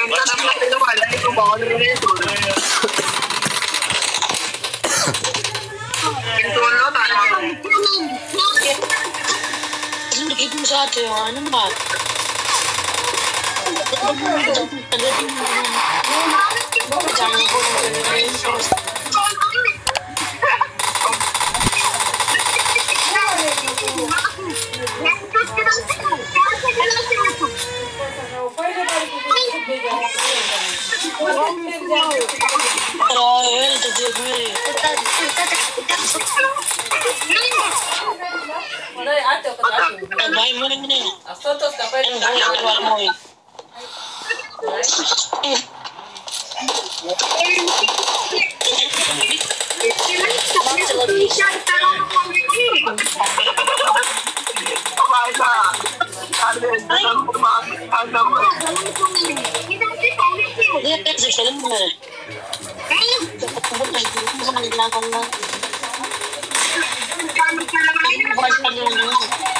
Ito ba? Ito ba? Ano na ito? Ito na tayo. Bakit mo sa ato yun? Ano ba? Bakit mo sa ato yun? Bakit mo sa ato yun? As fotos da pele. Ay, Ipit sa sila mo. Ay, dapat ko ba sa kanilang kong na. Ay, buwan pa nila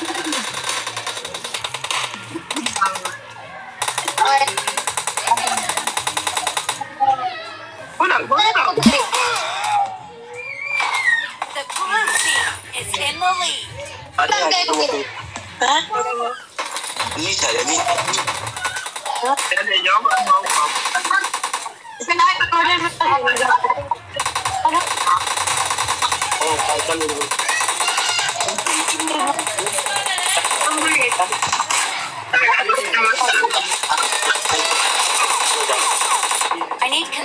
Hola, hola. Ini saya ini. Saya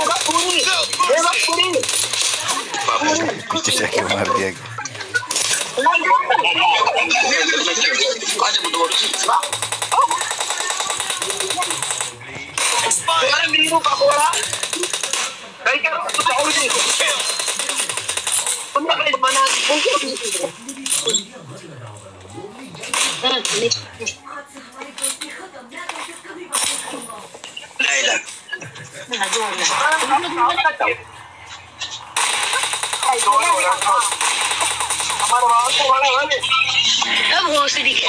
सेवा पूरी सेवा पूरी पीछे जाके मार दिया नींबू पकौड़ा कहीं क्या तो चावल दे तुम अपने मना उनको अब घोंसड़ी दिखे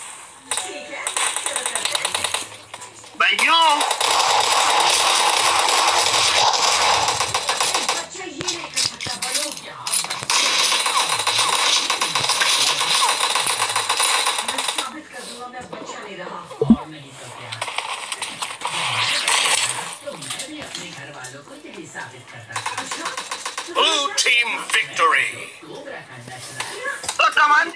man.